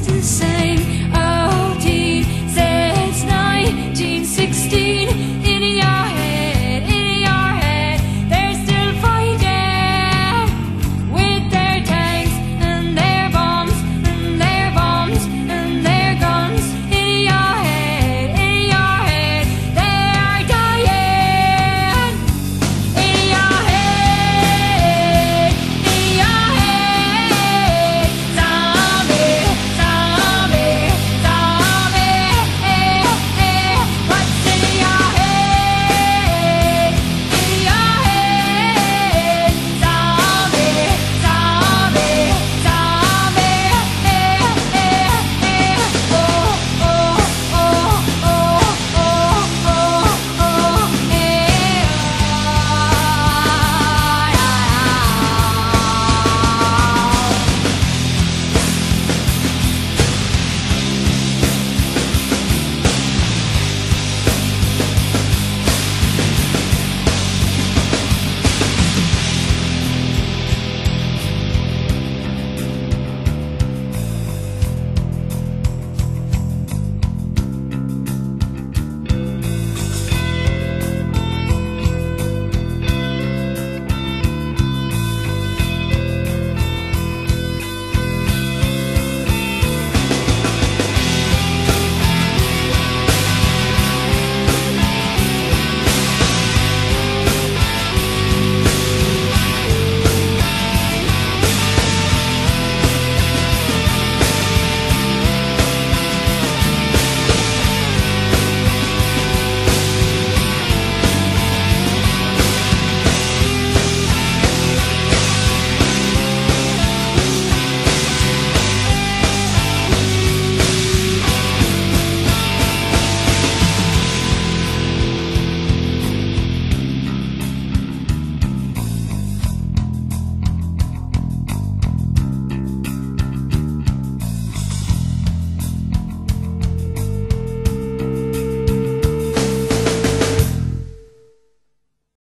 to say